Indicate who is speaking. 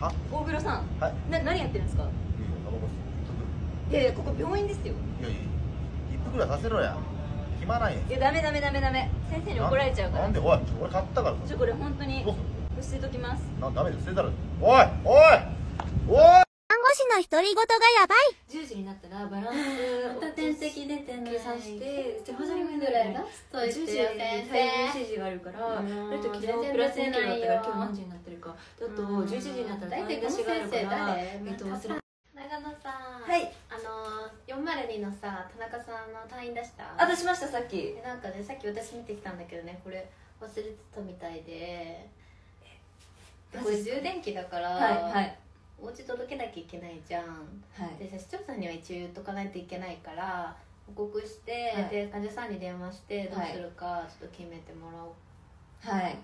Speaker 1: あ
Speaker 2: 大黒さん
Speaker 1: はい。
Speaker 2: な何やってるんですか？
Speaker 1: い
Speaker 2: やいやここ病院ですよ。
Speaker 1: いやいや一服ぐらいさせろや。暇ない
Speaker 2: いやダメダメダメダメ。先生に怒られちゃうから。
Speaker 1: なんでおい俺買ったから
Speaker 2: ちょこれ本当に
Speaker 1: どうす
Speaker 2: 捨てときます。
Speaker 1: るなダメで捨てたら。おいおいおい。
Speaker 3: 看護師の独り言がやばい。
Speaker 2: 10時になったらバランス
Speaker 4: また点滴出てない
Speaker 2: 計算して手始め
Speaker 4: ぐらい出しとい
Speaker 2: 10時に
Speaker 4: 先
Speaker 2: タイム
Speaker 4: 生
Speaker 2: 指示があるから
Speaker 4: うん。
Speaker 2: あれと昨日プラス2キロだったから今日何時になってるかあと11時になったら
Speaker 4: 大体この
Speaker 2: 出しがある
Speaker 4: 先生
Speaker 2: から
Speaker 4: 誰？
Speaker 2: えっと忘れ。
Speaker 4: 長野さん。
Speaker 2: はい。
Speaker 4: あの402のさ田中さんの退院出した？
Speaker 2: あ出しましたさっき。
Speaker 4: でなんかねさっき私見てきたんだけどねこれ忘れてたみたいで。でこれ充電器だから、
Speaker 2: はいはい。
Speaker 4: お家届けなきゃいけないじゃん。
Speaker 2: はい。
Speaker 4: でさ市長さんには一応言っとかないといけないから報告して、
Speaker 2: はい。
Speaker 4: で患者さんに電話してどうするかちょっと決めてもらおう。
Speaker 2: はい